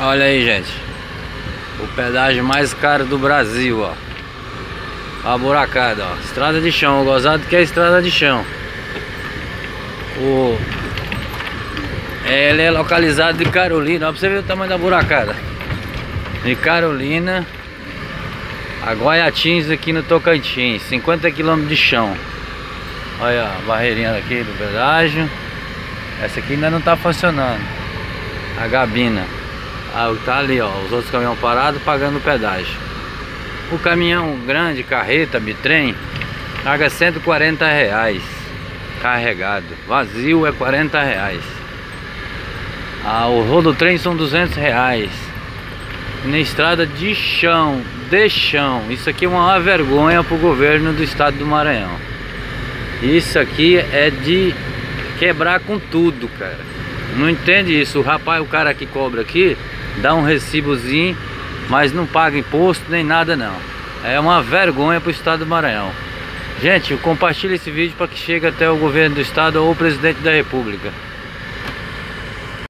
Olha aí, gente. O pedágio mais caro do Brasil, ó. A buracada, ó. Estrada de chão. O gozado que é estrada de chão. O... Ele é localizado de Carolina. Ó, pra você ver o tamanho da buracada. De Carolina a Guaiatins aqui no Tocantins. 50 km de chão. Olha a barreirinha aqui do pedágio. Essa aqui ainda não está funcionando. A gabina. Ah, tá ali, ó. Os outros caminhões parados pagando pedágio. O caminhão grande, carreta, bitrem, paga 140 reais. Carregado. Vazio é 40 reais. Ah, o rodotrem são 200 reais. Na estrada de chão, de chão. Isso aqui é uma vergonha pro governo do estado do Maranhão. Isso aqui é de quebrar com tudo, cara. Não entende isso. O rapaz, o cara que cobra aqui, dá um recibozinho, mas não paga imposto nem nada não. É uma vergonha para o estado do Maranhão. Gente, compartilhe esse vídeo para que chegue até o governo do estado ou o presidente da república.